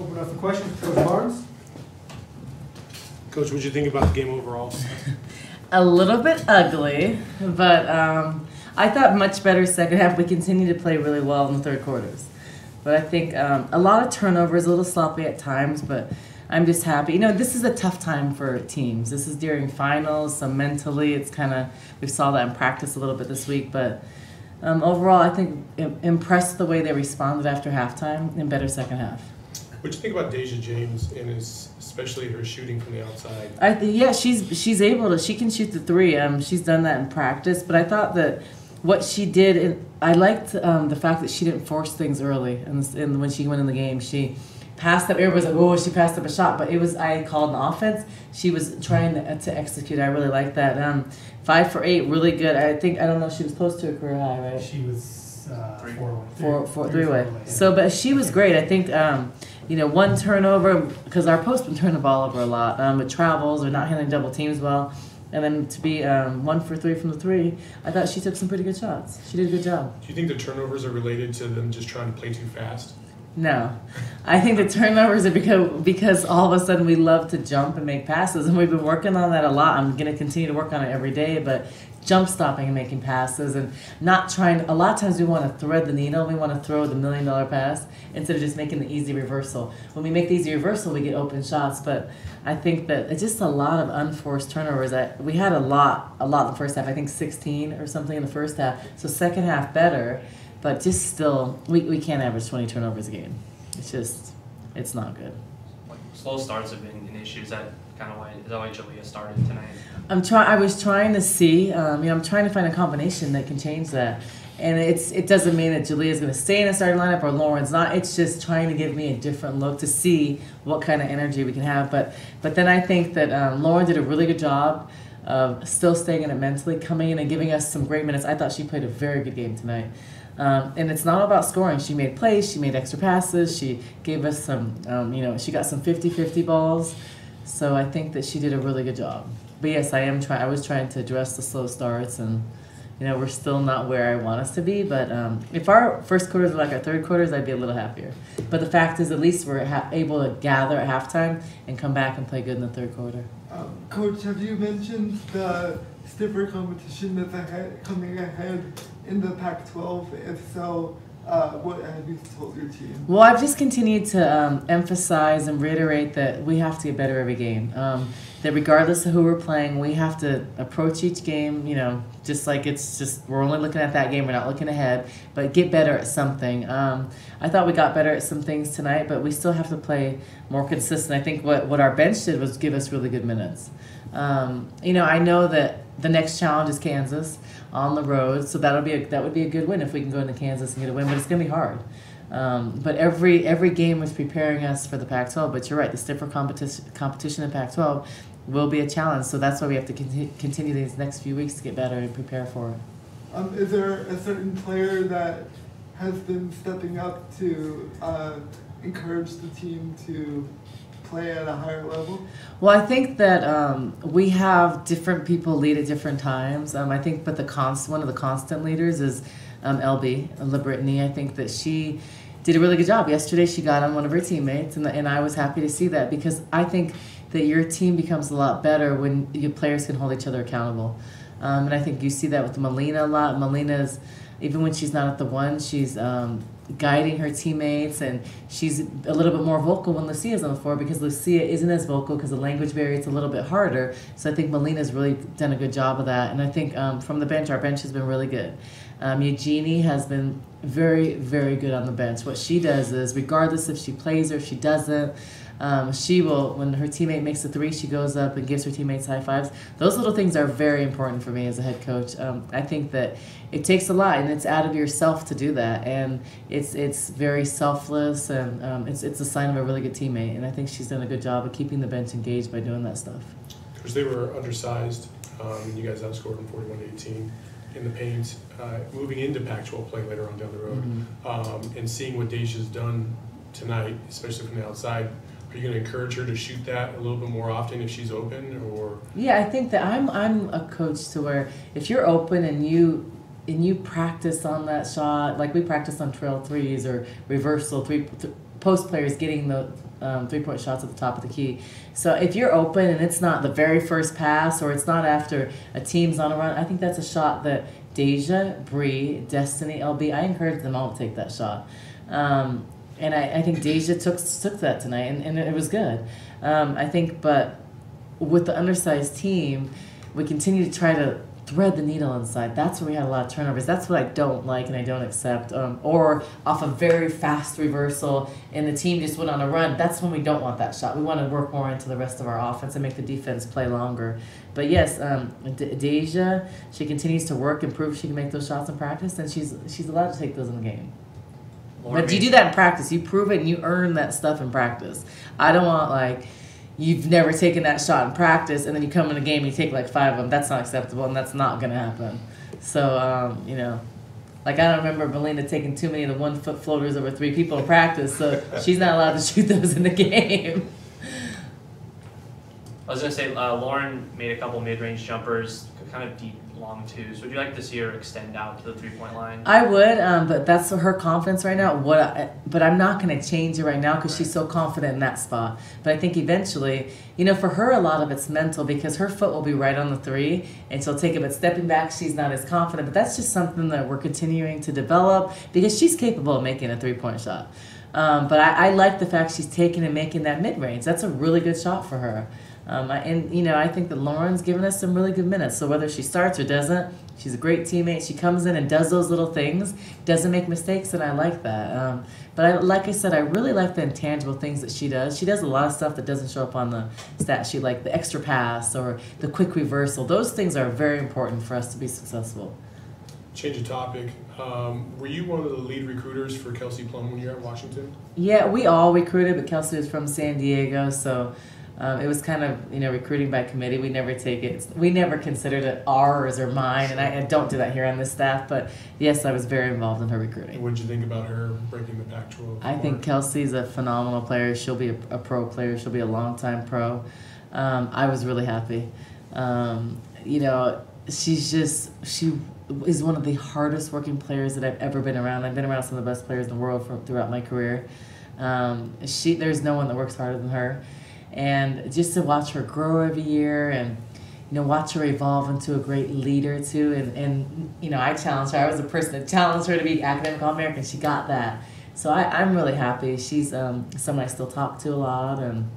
Open up for questions, Coach Barnes? Coach, what did you think about the game overall? a little bit ugly, but um, I thought much better second half. We continued to play really well in the third quarters. But I think um, a lot of turnovers, a little sloppy at times, but I'm just happy. You know, this is a tough time for teams. This is during finals, so mentally it's kind of, we saw that in practice a little bit this week, but um, overall I think impressed the way they responded after halftime and better second half. What do you think about Deja James and his, especially her shooting from the outside? I th- yeah, she's she's able to. She can shoot the three. Um, she's done that in practice. But I thought that what she did, and I liked um, the fact that she didn't force things early. And, and when she went in the game, she passed up. Everybody was like, "Oh, she passed up a shot," but it was I called an offense. She was trying to, to execute. I really like that. Um, five for eight, really good. I think I don't know. She was close to a career high, right? She was uh, four way. Four, four, three way. So, but she was great. I think. Um, you know, one turnover because our postmen turn the ball over a lot. Um, with travels or not handling double teams well, and then to be um, one for three from the three, I thought she took some pretty good shots. She did a good job. Do you think the turnovers are related to them just trying to play too fast? No, I think the turnovers are because because all of a sudden we love to jump and make passes, and we've been working on that a lot. I'm going to continue to work on it every day, but jump stopping and making passes and not trying a lot of times we want to thread the needle we want to throw the million dollar pass instead of just making the easy reversal. When we make the easy reversal we get open shots but i think that it's just a lot of unforced turnovers. That we had a lot a lot in the first half i think 16 or something in the first half. So second half better but just still we, we can't average 20 turnovers a game it's just it's not good like slow starts have been an issue is that kind of why is that why Julia started tonight I'm trying. I was trying to see. Um, you know, I'm trying to find a combination that can change that. And it's it doesn't mean that Julia's going to stay in a starting lineup or Lauren's not. It's just trying to give me a different look to see what kind of energy we can have. But but then I think that um, Lauren did a really good job of still staying in it mentally, coming in and giving us some great minutes. I thought she played a very good game tonight. Um, and it's not about scoring. She made plays, she made extra passes, she gave us some, um, you know, she got some 50 50 balls. So I think that she did a really good job but yes, I am trying. I was trying to address the slow starts, and you know we're still not where I want us to be. But um, if our first quarters were like our third quarters, I'd be a little happier. But the fact is, at least we're ha- able to gather at halftime and come back and play good in the third quarter. Um, Coach, have you mentioned the stiffer competition that's ahead, coming ahead in the Pac-12? If so, uh, what have you told your team? Well, I've just continued to um, emphasize and reiterate that we have to get better every game. Um, that regardless of who we're playing, we have to approach each game, you know, just like it's just, we're only looking at that game, we're not looking ahead, but get better at something. Um, I thought we got better at some things tonight, but we still have to play more consistent. I think what, what our bench did was give us really good minutes. Um, you know, I know that the next challenge is Kansas on the road, so that'll be a, that would be a good win if we can go into Kansas and get a win. But it's gonna be hard. Um, but every every game is preparing us for the Pac-12. But you're right, the stiffer competition competition in Pac-12 will be a challenge. So that's why we have to conti- continue these next few weeks to get better and prepare for it. Um, is there a certain player that has been stepping up to uh, encourage the team to play at a higher level? Well, I think that um, we have different people lead at different times. Um, I think, but the const one of the constant leaders is um, LB LaBrittany. I think that she did a really good job yesterday. She got on one of her teammates, and and I was happy to see that because I think that your team becomes a lot better when your players can hold each other accountable. Um, and I think you see that with Melina a lot. Melina's even when she's not at the one, she's um, guiding her teammates, and she's a little bit more vocal when Lucia's on the floor because Lucia isn't as vocal because the language barrier is a little bit harder. So I think Melina's really done a good job of that, and I think um, from the bench, our bench has been really good. Um, Eugenie has been very, very good on the bench. What she does is, regardless if she plays or if she doesn't, um, she will, when her teammate makes a three, she goes up and gives her teammates high fives. Those little things are very important for me as a head coach. Um, I think that it takes a lot, and it's out of yourself to do that, and it's it's very selfless, and um, it's it's a sign of a really good teammate. And I think she's done a good job of keeping the bench engaged by doing that stuff. Because they were undersized, um, you guys outscored them 41 18 in the paint, uh, moving into Pac-12 play later on down the road, mm-hmm. um, and seeing what Deja's done tonight, especially from the outside are you going to encourage her to shoot that a little bit more often if she's open, or? Yeah, I think that I'm I'm a coach to where if you're open and you and you practice on that shot, like we practice on trail threes or reversal three th- post players getting the um, three point shots at the top of the key. So if you're open and it's not the very first pass or it's not after a team's on a run, I think that's a shot that Deja, Bree, Destiny, LB, I encourage them all to take that shot. Um, and I, I think Deja took took that tonight, and, and it was good. Um, I think, but with the undersized team, we continue to try to thread the needle inside. That's where we had a lot of turnovers. That's what I don't like and I don't accept. Um, or off a very fast reversal and the team just went on a run. That's when we don't want that shot. We want to work more into the rest of our offense and make the defense play longer. But yes, um, De- Deja, she continues to work and prove she can make those shots in practice, and she's she's allowed to take those in the game. But you do that in practice. You prove it and you earn that stuff in practice. I don't want like you've never taken that shot in practice and then you come in a game and you take like five of them. That's not acceptable and that's not gonna happen. So um, you know, like I don't remember Belinda taking too many of the one foot floaters over three people in practice. So she's not allowed to shoot those in the game. I was gonna say, uh, Lauren made a couple mid-range jumpers, kind of deep, long twos. Would you like to see her extend out to the three-point line? I would, um, but that's her confidence right now. What, I, but I'm not going to change it right now because she's so confident in that spot. But I think eventually, you know, for her, a lot of it's mental because her foot will be right on the three, and she'll take it. But stepping back, she's not as confident. But that's just something that we're continuing to develop because she's capable of making a three point shot. Um, but I, I like the fact she's taking and making that mid range. That's a really good shot for her. Um, I- and you know, I think that Lauren's given us some really good minutes. So whether she starts or doesn't, she's a great teammate. She comes in and does those little things, doesn't make mistakes, and I like that. Um, but I, like I said, I really like the intangible things that she does. She does a lot of stuff that doesn't show up on the stat sheet, like the extra pass or the quick reversal. Those things are very important for us to be successful. Change of topic. Um, were you one of the lead recruiters for Kelsey Plum when you were at Washington? Yeah, we all recruited, but Kelsey was from San Diego, so um, it was kind of you know recruiting by committee. We never take it. We never considered it ours or mine, and I, I don't do that here on this staff. But yes, I was very involved in her recruiting. what did you think about her breaking the Pac-12? I think? Kelsey's a phenomenal player. She'll be a, a pro player. She'll be a long time pro. Um, I was really happy. Um, you know, she's just she is one of the hardest working players that I've ever been around. I've been around some of the best players in the world for, throughout my career. Um, she there's no one that works harder than her, and just to watch her grow every year and you know watch her evolve into a great leader too. And and you know I challenged her. I was a person that challenged her to be academic all American. She got that. So I, I'm really happy. She's um, someone I still talk to a lot, and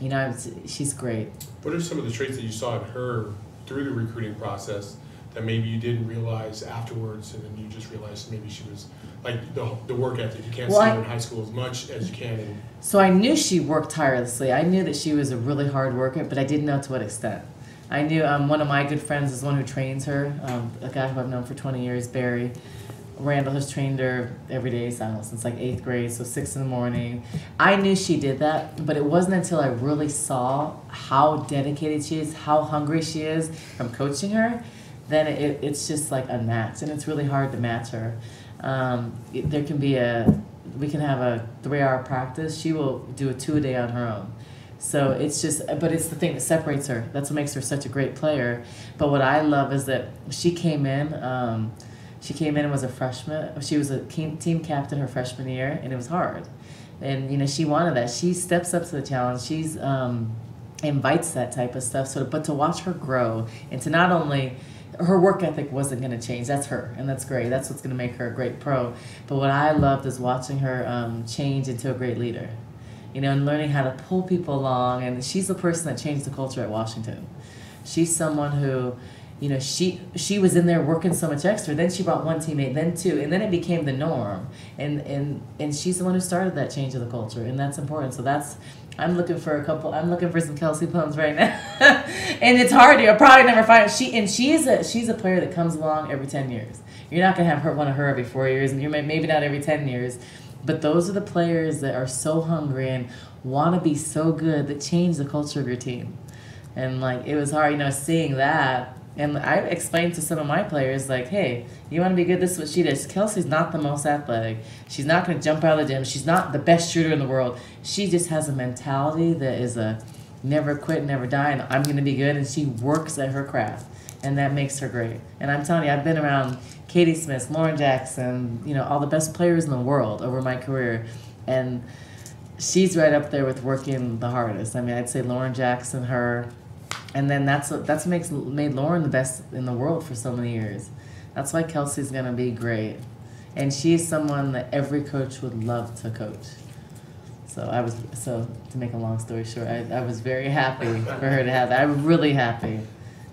you know she's great. What are some of the traits that you saw in her through the recruiting process that maybe you didn't realize afterwards, and then you just realized maybe she was like the, the work ethic? You can't Well, see I- her in high school as much as you can in So I knew she worked tirelessly. I knew that she was a really hard worker, but I didn't know to what extent. I knew um, one of my good friends is one who trains her, um, a guy who I've known for 20 years, Barry. Randall has trained her every day, know, since like eighth grade, so six in the morning. I knew she did that, but it wasn't until I really saw how dedicated she is, how hungry she is from coaching her, then it, it's just like unmatched, and it's really hard to match her. Um, it- there can be a, we can have a three-hour practice. She will do a two a day on her own. So it's just, but it's the thing that separates her. That's what makes her such a great player. But what I love is that she came in. Um, she came in and was a freshman. She was a team team captain her freshman year, and it was hard. And you know she wanted that. She steps up to the challenge. She's um, invites that type of stuff. So, but to watch her grow and to not only her work ethic wasn't going to change. That's her, and that's great. That's what's going to make her a great pro. But what I loved is watching her um, change into a great leader. You know, and learning how to pull people along. And she's the person that changed the culture at Washington. She's someone who, you know, she she was in there working so much extra. Then she brought one teammate, then two, and then it became the norm. And and and she's the one who started that change of the culture, and that's important. So that's I'm looking for a couple. I'm looking for some Kelsey Plums right now, and it's hard. to I'll probably never find she. And she's a she's a player that comes along every ten years. You're not gonna have her one of her every four years, and you may maybe not every ten years. But those are the players that are so hungry and want to be so good that change the culture of your team. And like it was hard, you know, seeing that. And I explained to some of my players, like, hey, you want to be good? This is what she does. Kelsey's not the most athletic. She's not going to jump out of the gym. She's not the best shooter in the world. She just has a mentality that is a never quit, never die, and I'm going to be good. And she works at her craft, and that makes her great. And I'm telling you, I've been around Katie Smith, Lauren Jackson, you know, all the best players in the world over my career, and she's right up there with working the hardest. I mean, I'd say Lauren Jackson, her, and then that's what that's what makes made Lauren the best in the world for so many years. That's why Kelsey's gonna be great, and she's someone that every coach would love to coach. So I was so to make a long story short, I, I was very happy for her to have that. I'm really happy,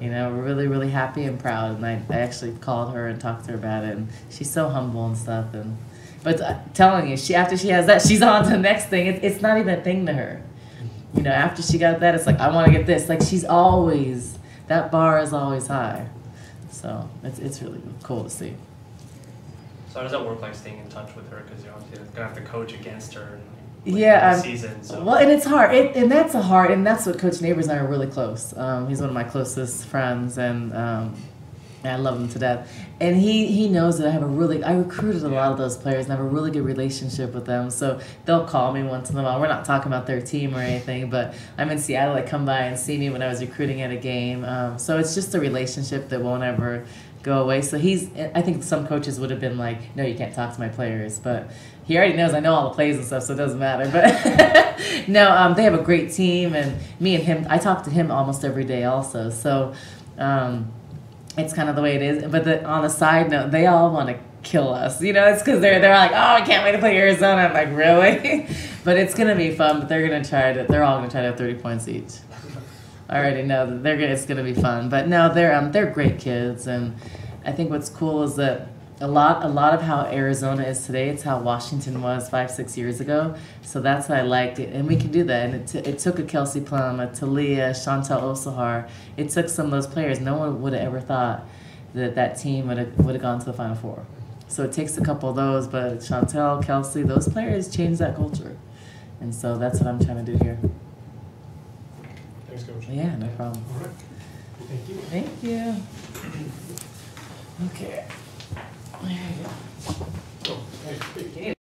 you know, really really happy and proud. And I, I actually called her and talked to her about it, and she's so humble and stuff. And but uh, telling you, she after she has that, she's on to the next thing. It, it's not even a thing to her. You know, after she got that, it's like I want to get this. Like she's always that bar is always high. So it's it's really cool to see. So how does that work, like staying in touch with her, because you're obviously gonna have to coach against her in Yeah, season, so. Well, and it's hard, it, and that's a hard, and that's what Coach Neighbors and I are really close. Um, he's one of my closest friends, and um, I love him to death. And he he knows that I have a really, I recruited a lot of those players, and I have a really good relationship with them. So they'll call me once in a while. We're not talking about their team or anything, but I'm in Seattle. They come by and see me when I was recruiting at a game. Um, so it's just a relationship that won't ever go away. So he's, I think some coaches would have been like, no, you can't talk to my players, but he already knows I know all the plays and stuff, so it doesn't matter. But no, um, they have a great team, and me and him, I talk to him almost every day also. So um, it's kind of the way it is. But the, on the side note, they all want to kill us. You know, it's because they're they're like, oh, I can't wait to play Arizona. I'm like, really? but it's gonna be fun. But they're gonna try to. They're all gonna try to have 30 points each. I already know that they're gonna. It's gonna be fun. But no, they're um they're great kids, and I think what's cool is that a lot a lot of how Arizona is today. It's how Washington was five six years ago. So that's what I liked it, and we can do that. And it, t- it took a Kelsey Plum, a Talia, Chantel Osahor. It took some of those players. No one would have ever thought that that team would have would have gone to the Final Four. So it takes a couple of those, but Chantel, Kelsey, those players changed that culture, and so that's what I'm trying to do here. Thanks, Coach. Yeah, no problem. All right. Thank you. Thank you. Okay. There you go.